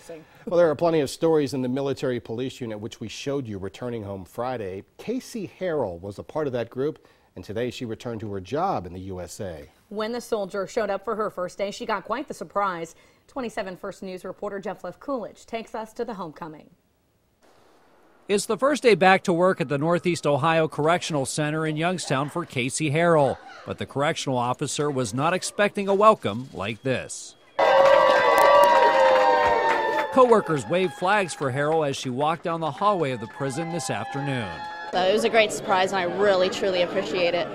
embarrassing. Well, there are plenty of stories in the military police unit, which we showed you returning home Friday. Casey Harrell was a part of that group, and today she returned to her job in the USA. When the soldier showed up for her first day, she got quite the surprise. 27 First News reporter Jeff Levkulich takes us to the homecoming. It's the first day back to work at the Northeast Ohio Correctional Center in Youngstown for Casey Harrell, but the correctional officer was not expecting a welcome like this. Coworkers waved flags for Harrell as she walked down the hallway of the prison this afternoon. So it was a great surprise, and I really, truly appreciate it.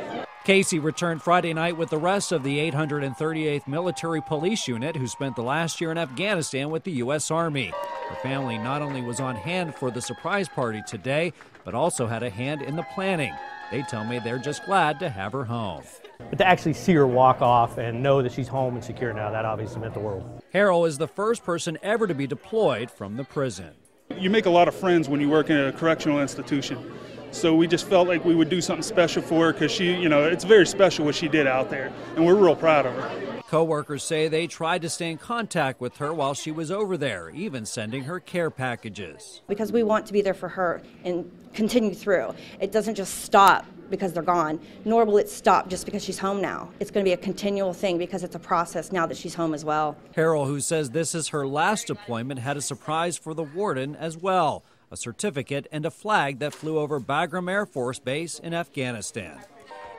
Casey returned Friday night with the rest of the 838th Military Police Unit, who spent the last year in Afghanistan with the U.S. Army. Her family not only was on hand for the surprise party today, but also had a hand in the planning. They tell me they're just glad to have her home. But to actually see her walk off and know that she's home and secure now, that obviously meant the world. Harrell is the first person ever to be deployed from the prison. You make a lot of friends when you work in a correctional institution. So we just felt like we would do something special for her because she, you know, it's very special what she did out there, and we're real proud of her. Co-workers say they tried to stay in contact with her while she was over there, even sending her care packages. Because we want to be there for her and continue through. It doesn't just stop because they're gone, nor will it stop just because she's home now. It's going to be a continual thing because it's a process now that she's home as well. Harrell, who says this is her last deployment, had a surprise for the warden as well a certificate, and a flag that flew over Bagram Air Force Base in Afghanistan.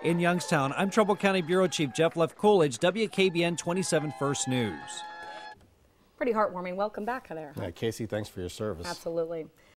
In Youngstown, I'm Trumbull County Bureau Chief Jeff Levkulich, WKBN 27 First News. Pretty heartwarming. Welcome back there. Yeah, Casey, thanks for your service. Absolutely.